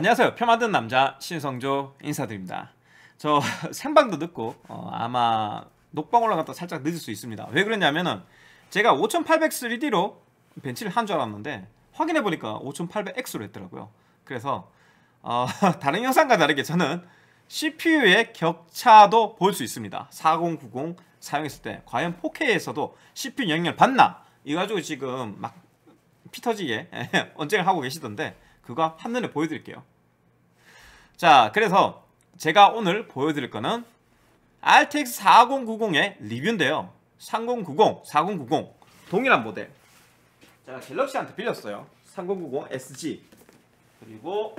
안녕하세요. 표 만든 남자 신성조 인사드립니다. 저 생방도 늦고 어, 아마 녹방 올라갔다 살짝 늦을 수 있습니다. 왜 그러냐면은 제가 5800 3D로 벤치를 한 줄 알았는데 확인해 보니까 5800X로 했더라고요. 그래서 어, 다른 영상과 다르게 저는 CPU의 격차도 볼 수 있습니다. 4090 사용했을 때 과연 4K에서도 CPU 영향을 받나? 이 가지고 지금 막 피터지게 언쟁을 하고 계시던데 그거 한눈에 보여드릴게요. 자, 그래서 제가 오늘 보여드릴 거는 RTX 4090의 리뷰인데요. 3090, 4090 동일한 모델. 제가 갤럭시한테 빌렸어요. 3090 SG 그리고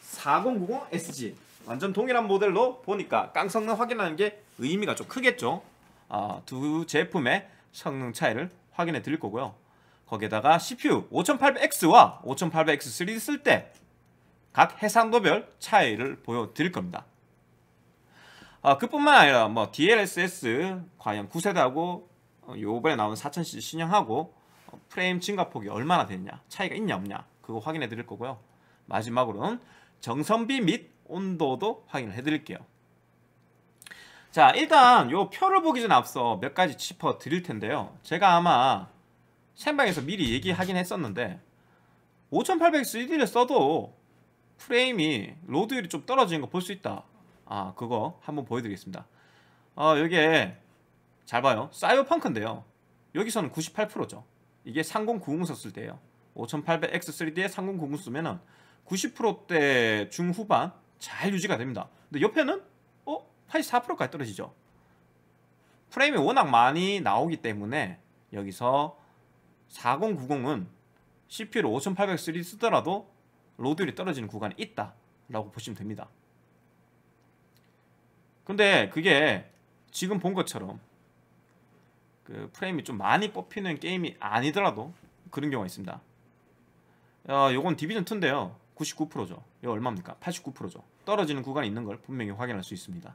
4090 SG 완전 동일한 모델로 보니까 깡 성능 확인하는 게 의미가 좀 크겠죠. 어, 두 제품의 성능 차이를 확인해 드릴 거고요. 거기에다가 CPU 5800X와 5800X 3D 쓸때 각 해상도별 차이를 보여드릴 겁니다. 어, 그뿐만 아니라 뭐 DLSS 과연 9세대하고 어, 요번에 나온 4000cc 신형하고 어, 프레임 증가폭이 얼마나 됐냐 차이가 있냐 없냐 그거 확인해 드릴 거고요. 마지막으로는 정선비 및 온도도 확인을 해 드릴게요. 자 일단 요 표를 보기 전에 앞서 몇 가지 짚어 드릴 텐데요. 제가 아마 생방에서 미리 얘기하긴 했었는데 5800 3D를 써도 프레임이 로드율이 좀 떨어지는 거 볼 수 있다. 아 그거 한번 보여드리겠습니다. 어 여기에 잘 봐요. 사이버펑크인데요. 여기서는 98%죠. 이게 3090 썼을 때예요. 5800X3D에 3090 쓰면은 90%대 중후반 잘 유지가 됩니다. 근데 옆에는 어 84%까지 떨어지죠. 프레임이 워낙 많이 나오기 때문에 여기서 4090은 CPU를 5800 쓰더라도 로드율이 떨어지는 구간이 있다라고 보시면 됩니다. 근데 그게 지금 본 것처럼 그 프레임이 좀 많이 뽑히는 게임이 아니더라도 그런 경우가 있습니다. 어, 요건 디비전 2인데요. 99%죠. 이거 얼마입니까? 89%죠. 떨어지는 구간이 있는 걸 분명히 확인할 수 있습니다.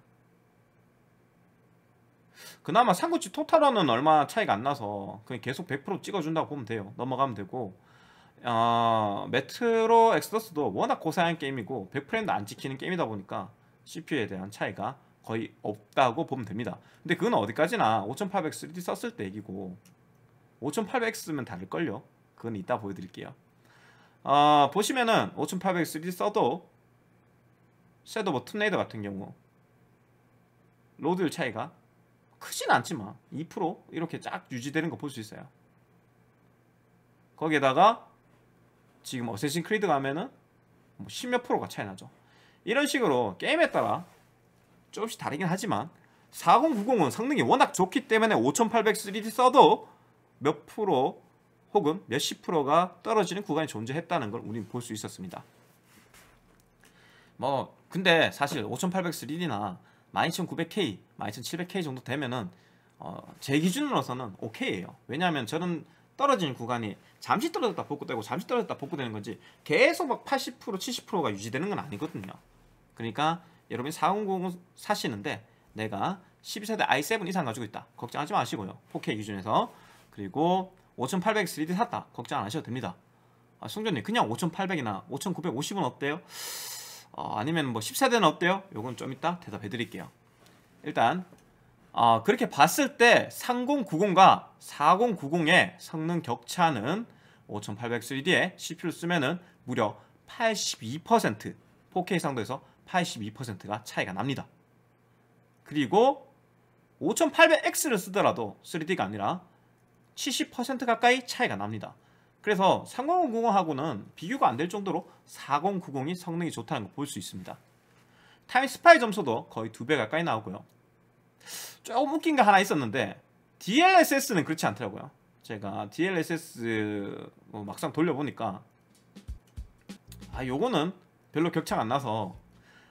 그나마 상구치 토탈화는 얼마 차이가 안 나서 그냥 계속 100% 찍어준다고 보면 돼요. 넘어가면 되고 어, 메트로 엑스더스도 워낙 고사양 게임이고 100프레임도 안 찍히는 게임이다 보니까 CPU에 대한 차이가 거의 없다고 보면 됩니다. 근데 그건 어디까지나 5800 3D 썼을 때 얘기고 5800X 쓰면 다를걸요. 그건 이따 보여드릴게요. 어, 보시면은 5800 3D 써도 Shadow of Tomb Raider 같은 경우 load율 차이가 크진 않지만 2% 이렇게 쫙 유지되는 거 볼 수 있어요. 거기에다가 지금 Assassin's Creed 가면은 뭐 10몇 프로가 차이 나죠. 이런 식으로 게임에 따라 조금씩 다르긴 하지만 4090은 성능이 워낙 좋기 때문에 5800 3D 써도 몇 프로 혹은 몇십 프로가 떨어지는 구간이 존재했다는 걸 우리는 볼수 있었습니다. 뭐 근데 사실 5800 3D나 12900K, 12700K 정도 되면은 어, 제 기준으로서는 오케이예요. 왜냐하면 저는 떨어지는 구간이 잠시 떨어졌다 복구되고 잠시 떨어졌다 복구되는 건지 계속 막 80% 70%가 유지되는 건 아니거든요. 그러니까 여러분이 4090 사시는데 내가 12세대 i7 이상 가지고 있다. 걱정하지 마시고요. 4K 기준에서 그리고 5800 3D 샀다. 걱정 안 하셔도 됩니다. 아, 성전님 그냥 5800이나 5950은 어때요? 어, 아니면 뭐 10세대는 어때요? 요건 좀 이따 대답해 드릴게요. 일단 어, 그렇게 봤을 때 3090과 4090의 성능 격차는 5800 3D에 CPU를 쓰면은 무려 82% 4K 상도에서 82%가 차이가 납니다. 그리고 5800X를 쓰더라도 3D가 아니라 70% 가까이 차이가 납니다. 그래서 3090하고는 비교가 안 될 정도로 4090이 성능이 좋다는 걸 볼 수 있습니다. 타임 스파이 점수도 거의 두 배 가까이 나오고요. 조금 웃긴 게 하나 있었는데 DLSS는 그렇지 않더라고요. 제가 DLSS 뭐 막상 돌려보니까 아 요거는 별로 격차가 안 나서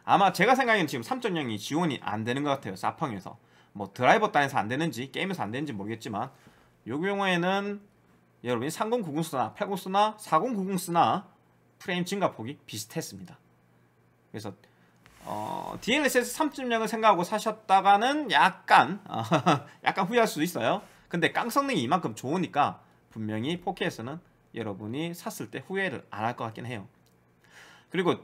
아마 제가 생각에는 지금 3.0이 지원이 안 되는 것 같아요. 사펑에서 뭐 드라이버 단에서 안 되는지 게임에서 안 되는지 모르겠지만 요 경우에는 여러분이 3090 쓰나 80 쓰나 4090 쓰나 프레임 증가 폭이 비슷했습니다. 그래서 어, DLSS 3.0을 생각하고 사셨다가는 약간 어, 약간 후회할 수도 있어요. 근데 깡 성능이 이만큼 좋으니까 분명히 4K에서는 여러분이 샀을 때 후회를 안 할 것 같긴 해요. 그리고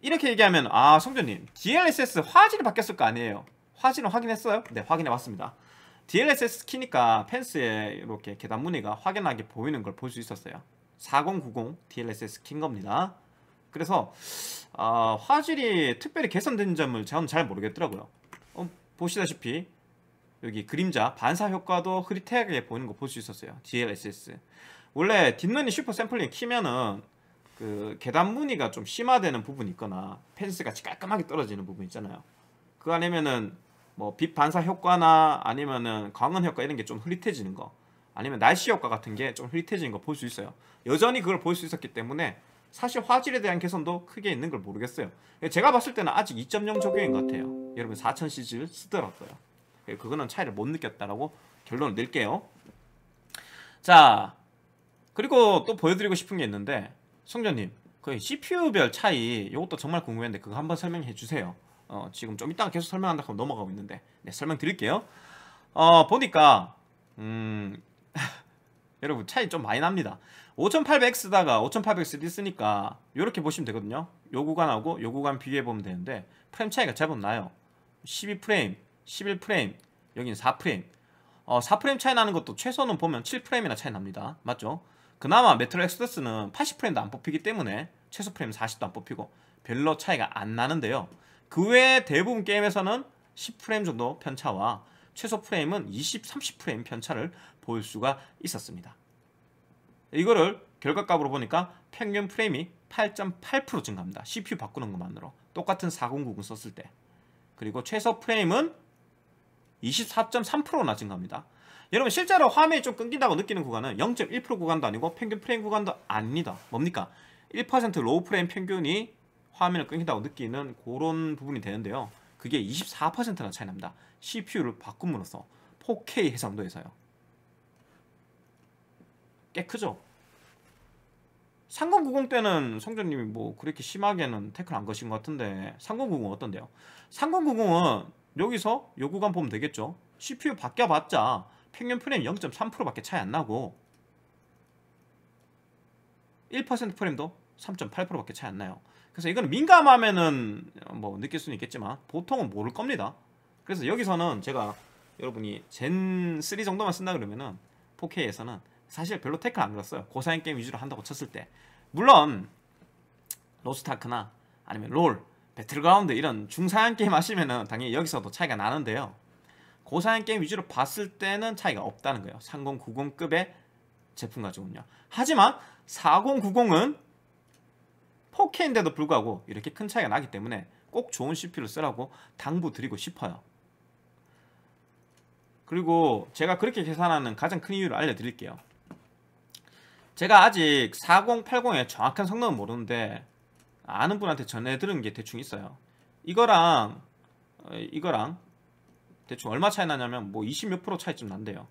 이렇게 얘기하면 아 성준님 DLSS 화질이 바뀌었을 거 아니에요 화질은 확인했어요? 네 확인해 봤습니다 DLSS 키니까 펜스에 이렇게 계단 무늬가 확연하게 보이는 걸 볼 수 있었어요 4090 DLSS 킨 겁니다 그래서 어, 화질이 특별히 개선된 점을 저는 잘 모르겠더라고요. 어, 보시다시피 여기 그림자 반사 효과도 흐릿하게 보이는 거 볼 수 있었어요. DLSS 원래 Deep Learning Super Sampling 키면은 그 계단 무늬가 좀 심화되는 부분이 있거나 펜스같이 깔끔하게 떨어지는 부분 있잖아요. 그거 아니면은 뭐 빛 반사 효과나 아니면은 광원 효과 이런 게 좀 흐릿해지는 거 아니면 날씨 효과 같은 게 좀 흐릿해지는 거 볼 수 있어요. 여전히 그걸 볼 수 있었기 때문에 사실 화질에 대한 개선도 크게 있는 걸 모르겠어요. 제가 봤을 때는 아직 2.0 적용인 것 같아요. 여러분 4000cc 쓰더라고요. 그거는 차이를 못 느꼈다라고 결론을 낼게요. 자 그리고 또 보여드리고 싶은 게 있는데 성전님 그 CPU별 차이 이것도 정말 궁금했는데 그거 한번 설명해 주세요. 어, 지금 좀 이따가 계속 설명한다고 넘어가고 있는데 네, 설명드릴게요. 어, 보니까 음, 여러분 차이 좀 많이 납니다 5800 쓰다가 5800 쓰니까 이렇게 보시면 되거든요. 요 구간하고 요 구간 비교해보면 되는데 프레임 차이가 제법 나요. 12프레임 11프레임 여기는 4프레임. 어, 4프레임 차이 나는 것도 최소는 보면 7프레임이나 차이 납니다. 맞죠? 그나마 메트로 엑소더스는 80프레임도 안 뽑히기 때문에 최소 프레임 40도 안 뽑히고 별로 차이가 안 나는데요. 그 외에 대부분 게임에서는 10프레임 정도 편차와 최소 프레임은 20, 30프레임 편차를 볼 수가 있었습니다 이거를 결과값으로 보니까 평균 프레임이 8.8% 증가합니다. CPU 바꾸는 것만으로. 똑같은 4090 썼을 때. 그리고 최소 프레임은 24.3%나 증가합니다. 여러분 실제로 화면이 좀 끊긴다고 느끼는 구간은 0.1% 구간도 아니고 평균 프레임 구간도 아닙니다. 뭡니까? 1% low 프레임 평균이 화면을 끊긴다고 느끼는 그런 부분이 되는데요. 그게 24%나 차이 납니다. CPU를 바꿈으로써 4K 해상도에서요 꽤 크죠. 3090 때는 성전님이 뭐 그렇게 심하게는 태클 안 거신 것 같은데 3090은 어떤데요? 3090은 여기서 요 구간 보면 되겠죠. CPU 바뀌어봤자 평균 프레임 0.3%밖에 차이 안 나고 1% 프레임도 3.8%밖에 차이 안 나요. 그래서 이거는 민감하면은 뭐 느낄 수는 있겠지만 보통은 모를 겁니다. 그래서 여기서는 제가 여러분이 젠 3 정도만 쓴다 그러면은 4K에서는 사실 별로 태클 안 걸었어요. 고사양 게임 위주로 한다고 쳤을 때. 물론 로스타크나 아니면 롤, 배틀그라운드 이런 중사양 게임 하시면은 당연히 여기서도 차이가 나는데요. 고사양 게임 위주로 봤을 때는 차이가 없다는 거예요. 3090급의 제품 가지고는요. 하지만 4090은 4K인데도 불구하고 이렇게 큰 차이가 나기 때문에 꼭 좋은 CPU를 쓰라고 당부드리고 싶어요. 그리고 제가 그렇게 계산하는 가장 큰 이유를 알려드릴게요 제가 아직 4080의 정확한 성능은 모르는데 아는 분한테 전해 들은 게 대충 있어요. 이거랑 어, 이거랑 대충 얼마 차이 나냐면 뭐 20 몇 프로 차이쯤 난대요.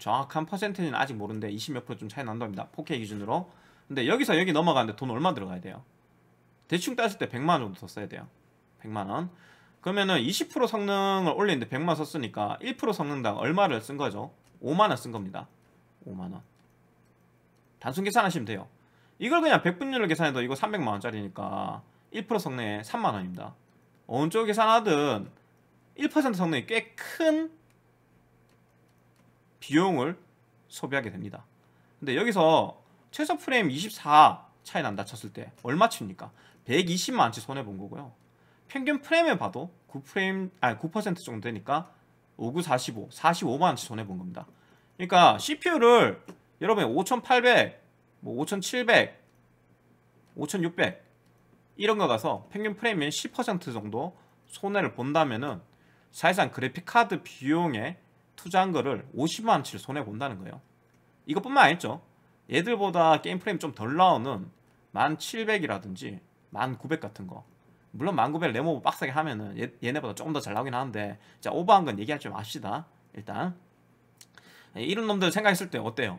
정확한 퍼센트는 아직 모르는데 20 몇 프로 좀 차이 난답니다. 4K 기준으로. 근데 여기서 여기 넘어가는데 돈 얼마 들어가야 돼요? 대충 따질 때 100만원 정도 더 써야 돼요. 100만원. 그러면은 20% 성능을 올리는데 100만 썼으니까 1% 성능당 얼마를 쓴 거죠? 5만원 쓴 겁니다. 5만원 단순 계산하시면 돼요. 이걸 그냥 100분율로 계산해도 이거 300만원짜리니까 1% 성능에 3만원입니다. 어느 쪽 계산하든 1% 성능이 꽤 큰 비용을 소비하게 됩니다. 근데 여기서 최소 프레임 24 차이 난다 쳤을 때 얼마치입니까? 120만원치 손해본 거고요. 평균 프레임에 봐도 9프레임 아니 9% 정도 되니까 59, 45, 45만원치 손해본 겁니다. 그러니까 CPU를 여러분이 5800, 뭐 5700, 5600 이런 거 가서 평균 프레임이 10% 정도 손해를 본다면은 사실상 그래픽카드 비용에 투자한 거를 50만원치를 손해본다는 거예요. 이것뿐만 아니죠. 얘들보다 게임 프레임 좀 덜 나오는 1700이라든지 1900 같은 거. 물론 1900 램오버 빡세게 하면은 얘, 얘네보다 조금 더 잘 나오긴 하는데 자 오버한 건 얘기하질 맙시다 일단. 이런 놈들 생각했을 때 어때요?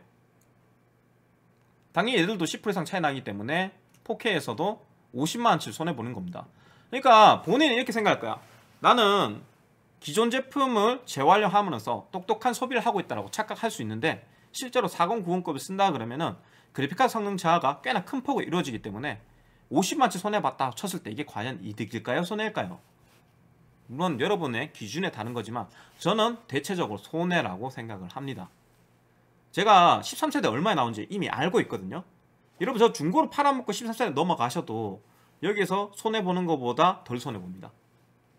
당연히 얘들도 10% 이상 차이 나기 때문에 4K에서도 50만원치 손해보는 겁니다 그러니까 본인은 이렇게 생각할 거야 나는 기존 제품을 재활용하면서 똑똑한 소비를 하고 있다고 착각할 수 있는데 실제로 4090급을 쓴다 그러면은 그래픽카드 성능 저하가 꽤나 큰 폭으로 이루어지기 때문에 50만치 손해봤다 쳤을 때 이게 과연 이득일까요? 손해일까요? 물론 여러분의 기준에 다른 거지만 저는 대체적으로 손해라고 생각을 합니다. 제가 13세대 얼마에 나온지 이미 알고 있거든요. 여러분 저 중고로 팔아먹고 13세대 넘어가셔도 여기서 손해보는 것보다 덜 손해봅니다.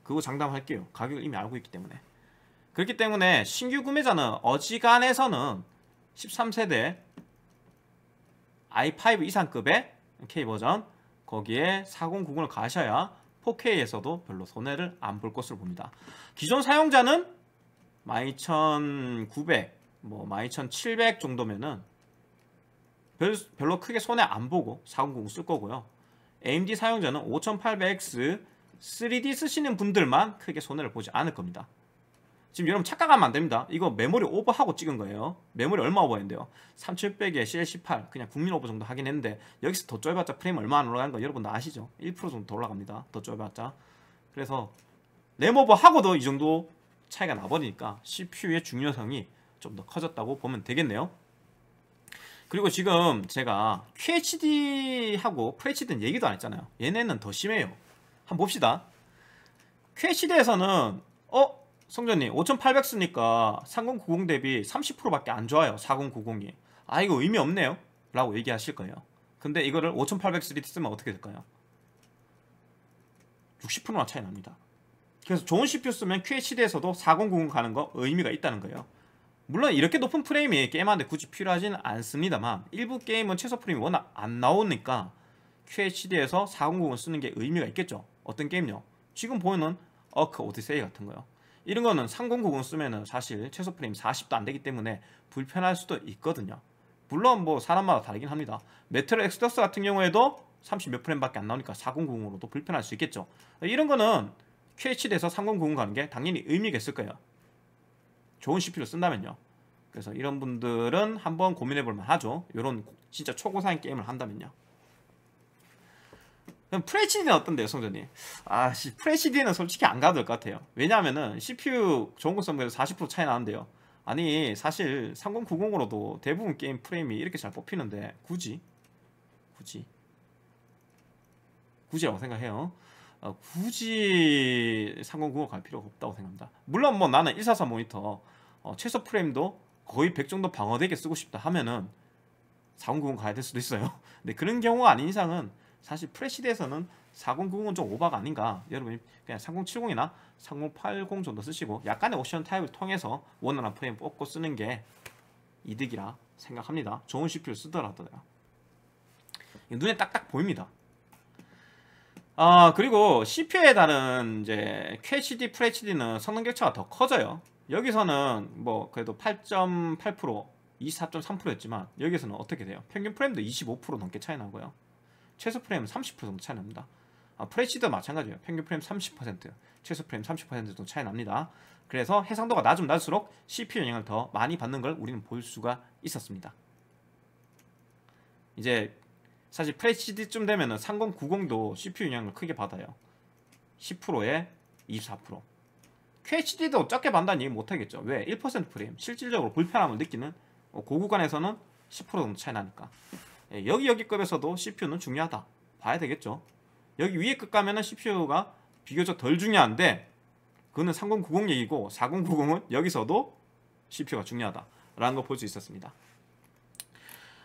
그거 장담할게요. 가격을 이미 알고 있기 때문에. 그렇기 때문에 신규 구매자는 어지간해서는 13세대 i5 이상급의 K버전 거기에 4090을 가셔야 4K에서도 별로 손해를 안 볼 것으로 봅니다. 기존 사용자는 12900, 뭐 12700 정도면은 별, 별로 크게 손해 안 보고 4090쓸 거고요. AMD 사용자는 5800X 3D 쓰시는 분들만 크게 손해를 보지 않을 겁니다. 지금 여러분 착각하면 안 됩니다. 이거 메모리 오버하고 찍은 거예요. 메모리 얼마 오버했는데요? 3700에 CL18 그냥 국민 오버 정도 하긴 했는데 여기서 더 좁아봤자 프레임 얼마 안 올라가는 거 여러분 다 아시죠? 1% 정도 더 올라갑니다. 더 좁아봤자. 그래서 램 오버하고도 이 정도 차이가 나버리니까 CPU의 중요성이 좀 더 커졌다고 보면 되겠네요. 그리고 지금 제가 QHD하고 FHD는 얘기도 안 했잖아요. 얘네는 더 심해요. 한번 봅시다. QHD에서는 어? 성전님 5800 쓰니까 3090 대비 30%밖에 안 좋아요 4090이 아 이거 의미 없네요 라고 얘기하실 거예요 근데 이거를 5800 3D 쓰면 어떻게 될까요? 60%나 차이 납니다 그래서 좋은 CPU 쓰면 QHD에서도 4090 가는 거 의미가 있다는 거예요 물론 이렇게 높은 프레임이 게임하는데 굳이 필요하지는 않습니다만 일부 게임은 최소 프레임이 워낙 안 나오니까 QHD에서 4090을 쓰는 게 의미가 있겠죠 어떤 게임요? 지금 보이는 어크 오디세이 같은 거요 이런 거는 3090 쓰면은 사실 최소 프레임 40도 안 되기 때문에 불편할 수도 있거든요. 물론 뭐 사람마다 다르긴 합니다. 메트로 엑소더스 같은 경우에도 30몇 프레임밖에 안 나오니까 4090으로도 불편할 수 있겠죠. 이런 거는 QHD에서 3090 가는 게 당연히 의미가 있을 거예요. 좋은 CPU를 쓴다면요. 그래서 이런 분들은 한번 고민해 볼 만 하죠. 이런 진짜 초고사인 게임을 한다면요. 그럼 FHD는 어떤데요, 성전님? 아, 씨, FHD는 솔직히 안 가도 될 것 같아요. 왜냐하면은 CPU 좋은 거 쓰면 40% 차이 나는데요. 아니, 사실 3090으로도 대부분 게임 프레임이 이렇게 잘 뽑히는데 굳이 굳이 굳이라고 생각해요. 어, 굳이 3090을 갈 필요가 없다고 생각합니다. 물론 뭐 나는 144 모니터 어, 최소 프레임도 거의 100 정도 방어되게 쓰고 싶다 하면은 4090 가야 될 수도 있어요. 근데 그런 경우가 아닌 이상은 사실 프레시드에서는 4090은 좀 오버가 아닌가. 여러분이 그냥 3070이나 3080 정도 쓰시고 약간의 옵션 타입을 통해서 원활한 프레임 뽑고 쓰는 게 이득이라 생각합니다. 좋은 CPU를 쓰더라도요. 눈에 딱딱 보입니다. 아 그리고 CPU에 다른 이제 QHD, FHD는 성능 격차가 더 커져요 여기서는 뭐 그래도 8.8% 24.3%였지만 여기서는 어떻게 돼요? 평균 프레임도 25% 넘게 차이 나고요 최소 프레임 30% 정도 차이 납니다. 아, 프레시도 마찬가지예요. 평균 프레임 30%, 최소 프레임 30% 정도 차이 납니다. 그래서 해상도가 낮으면 낮을수록 CPU 영향을 더 많이 받는 걸 우리는 볼 수가 있었습니다. 이제 사실 프레시드쯤 되면은 3090도 CPU 영향을 크게 받아요. 10%에 24%. QHD도 적게 얘기 못하겠죠. 왜? 1% 프레임. 실질적으로 불편함을 느끼는 고구간에서는 10% 정도 차이 나니까. 예, 여기 여기급에서도 CPU는 중요하다 봐야 되겠죠 여기 위에 급 가면은 CPU가 비교적 덜 중요한데 그거는 3090 얘기고 4090은 여기서도 CPU가 중요하다 라는 걸볼수 있었습니다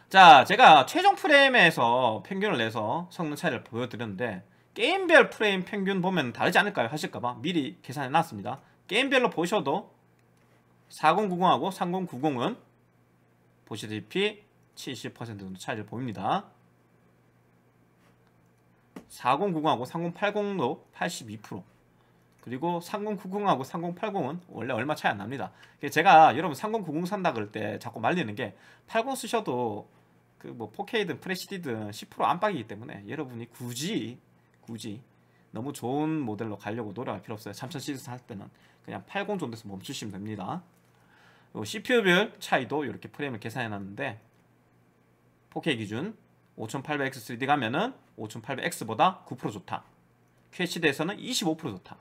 자 제가 최종 프레임에서 평균을 내서 성능 차이를 보여드렸는데 게임별 프레임 평균 보면 다르지 않을까요 하실까봐 미리 계산해 놨습니다 게임별로 보셔도 4090하고 3090은 보시다시피 70% 정도 차이를 보입니다. 4090하고 3080도 82% 그리고 3090하고 3080은 원래 얼마 차이 안 납니다. 제가 여러분 3090 산다 그럴 때 자꾸 말리는 게 80 쓰셔도 그 뭐 4K든 프레시디든 10% 안팎이기 때문에 여러분이 굳이 굳이 너무 좋은 모델로 가려고 노력할 필요 없어요. 3000 시리즈 할 때는 그냥 80 정도에서 멈추시면 됩니다. CPU별 차이도 이렇게 프레임을 계산해 놨는데 4K 기준 5800X 3D 가면은 5800X보다 9% 좋다. QHD에서는 25% 좋다.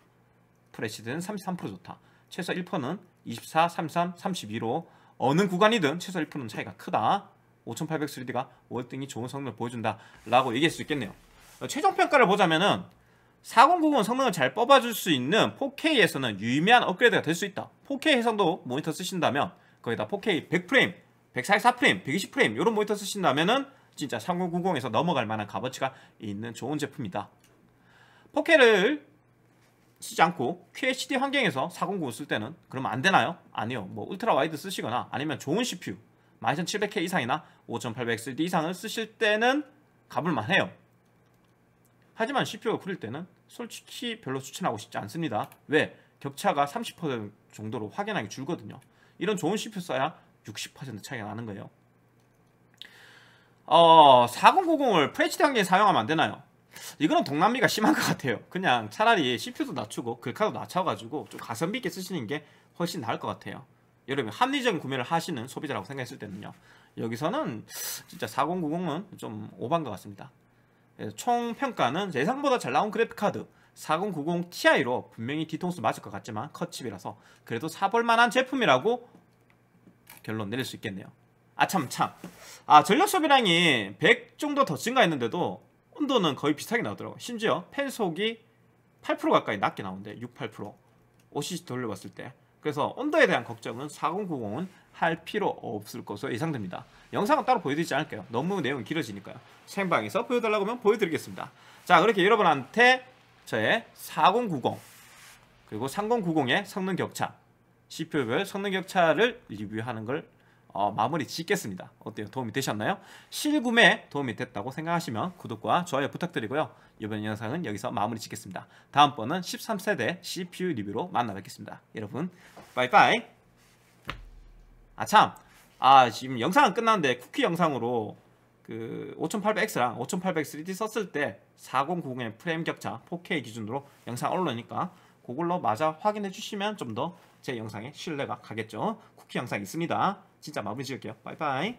FHD는 33% 좋다. 최소 1%는 24, 33, 32로 어느 구간이든 최소 1%는 차이가 크다. 5800 3D가 월등히 좋은 성능을 보여준다 라고 얘기할 수 있겠네요 어, 최종 평가를 보자면은 4090 성능을 잘 뽑아줄 수 있는 4K에서는 유의미한 업그레이드가 될 수 있다. 4K 해상도 모니터 쓰신다면 거기다 4K 100프레임, 144프레임, 120프레임 이런 모니터 쓰신다면은 진짜 3090에서 넘어갈 만한 값어치가 있는 좋은 제품이다. 4K를 쓰지 않고 QHD 환경에서 4090 쓸 때는 그러면 안 되나요? 아니요. 뭐 울트라 와이드 쓰시거나 아니면 좋은 CPU 12700K 이상이나 5800XD 이상을 쓰실 때는 가볼만 해요. 하지만 CPU가 구릴 때는 솔직히 별로 추천하고 싶지 않습니다. 왜? 격차가 30% 정도로 확연하게 줄거든요. 이런 좋은 CPU 써야 60% 차이가 나는 거예요. 어, 4090을 FHD 환경에 사용하면 안 되나요? 이거는 동남미가 심한 것 같아요. 그냥 차라리 CPU도 낮추고 글카도 낮춰가지고 좀 가성비 있게 쓰시는 게 훨씬 나을 것 같아요. 여러분 합리적인 구매를 하시는 소비자라고 생각했을 때는요. 여기서는 진짜 4090은 좀 오반 것 같습니다. 그래서 총 평가는 예상보다 잘 나온 그래픽 카드 4090 Ti로 분명히 뒤통수 맞을 것 같지만 컷칩이라서 그래도 사볼 만한 제품이라고 결론 내릴 수 있겠네요. 아참 참. 아 전력 소비량이 100 정도 더 증가했는데도 온도는 거의 비슷하게 나오더라고요. 심지어 팬 속이 8% 가까이 낮게 나오는데 6, 8% OCC 돌려봤을 때 그래서 온도에 대한 걱정은 4090은 할 필요 없을 것으로 예상됩니다. 영상은 따로 보여드리지 않을게요. 너무 내용이 길어지니까요. 생방에서 보여달라고 하면 보여드리겠습니다. 자 그렇게 여러분한테 저의 4090 그리고 3090의 성능 격차 CPU별 성능 격차를 리뷰하는 걸 어, 마무리 짓겠습니다. 어때요? 도움이 되셨나요? 실구매 도움이 됐다고 생각하시면 구독과 좋아요 부탁드리고요. 이번 영상은 여기서 마무리 짓겠습니다. 다음번은 13세대 CPU 리뷰로 만나 뵙겠습니다. 여러분 빠이빠이 아 참! 아 지금 영상은 끝났는데 쿠키 영상으로 그 5800X랑 5800 3D 썼을 때 4090의 프레임 격차 4K 기준으로 영상 올라오니까 그걸로 맞아 확인해 주시면 좀 더 제 영상에 신뢰가 가겠죠. 쿠키 영상 있습니다. 진짜 마무리 지을게요. 빠이빠이.